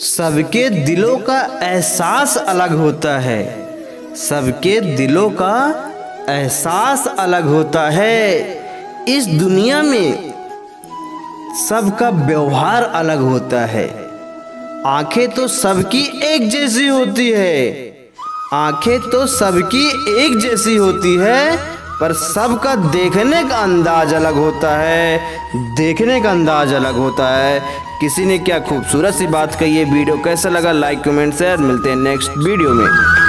सबके दिलों का एहसास अलग होता है। सबके दिलों का एहसास अलग होता है। इस दुनिया में सबका व्यवहार अलग होता है। आँखें तो सबकी एक जैसी होती है। आँखें तो सबकी एक जैसी होती है, पर सबका देखने का अंदाज अलग होता है। देखने का अंदाज अलग होता है। किसी ने क्या खूबसूरत सी बात कही है? वीडियो कैसा लगा? लाइक कमेंट शेयर मिलते हैं नेक्स्ट वीडियो में।